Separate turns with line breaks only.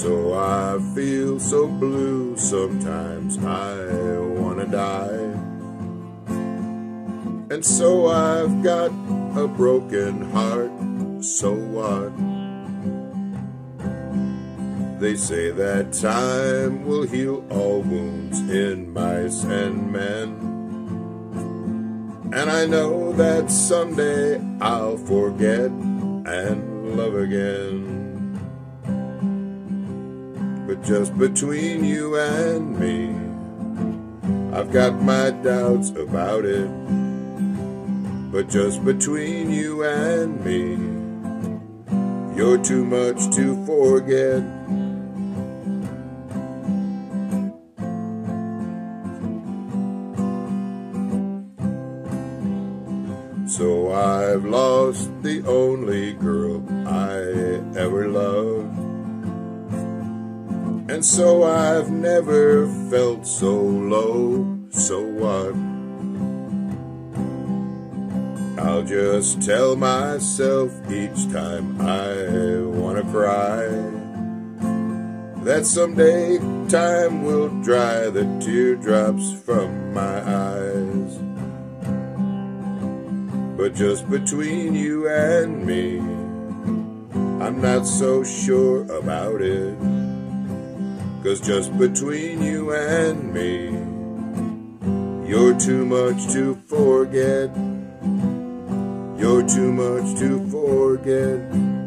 So I feel so blue, sometimes I wanna die. And so I've got a broken heart, so what? They say that time will heal all wounds in mice and men. And I know that someday I'll forget and love again. But just between you and me, I've got my doubts about it. But just between you and me, you're too much to forget. So I've lost the only girl I ever loved. And so I've never felt so low, so what? I'll just tell myself each time I wanna cry that someday time will dry the teardrops from my eyes. But just between you and me, I'm not so sure about it. Cause just between you and me, you're too much to forget. You're too much to forget.